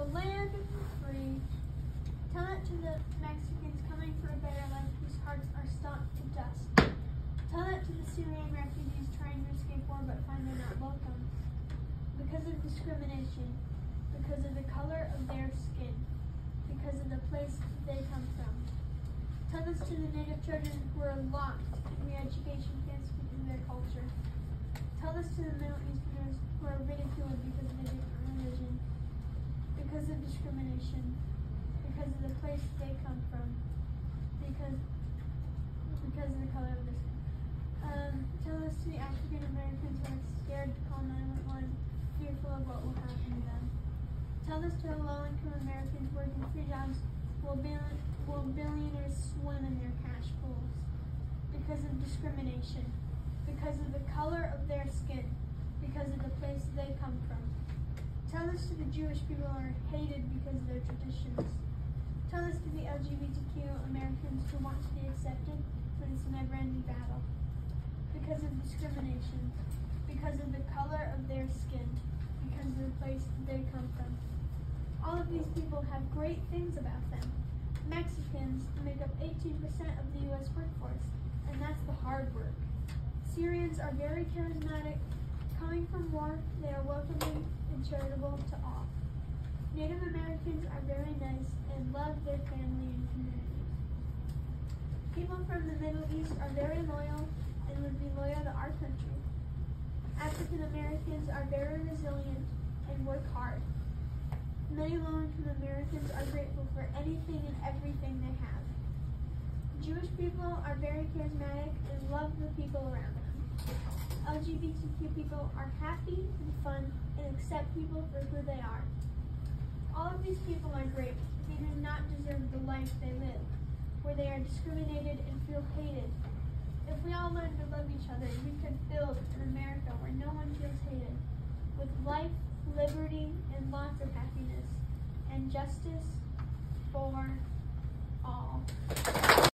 the land free. Tell it to the Mexicans coming for a better life whose hearts are stomped to dust. Tell it to the Syrian refugees trying to escape war but find they're not welcome. Because of discrimination, because of the color of their skin, because of the place they come from. Tell this to the native children who are locked in the education camps because of their culture. Tell this to the Middle Easterners who are ridiculed because of their different religion, of discrimination, because of the place they come from, because because of the color of their skin. Um, tell us to the African Americans who are scared to call 911, fearful of what will happen to them. Tell this to the low-income Americans working three jobs while, bil- while billionaires swim in their cash pools because of discrimination, because of the color of their skin, because of the place they come from. Tell this to the Jewish people are hated because of their traditions. Tell this to the LGBTQ Americans who want to be accepted, but it's a never-ending battle. Because of discrimination, because of the color of their skin, because of the place they come from. All of these people have great things about them. Mexicans make up 18% of the U.S. workforce, and that's the hard work. Syrians are very charismatic. Coming from war, charitable to all. Native Americans are very nice and love their family and community. People from the Middle East are very loyal and would be loyal to our country. African Americans are very resilient and work hard. Many low-income Americans are grateful for anything and everything they have. Jewish people are very charismatic and love the people around them. LGBTQ people are happy and fun and accept people for who they are. All of these people are great. They do not deserve the life they live, where they are discriminated and feel hated. If we all learn to love each other, we could build an America where no one feels hated, with life, liberty, and lots of happiness, and justice for all.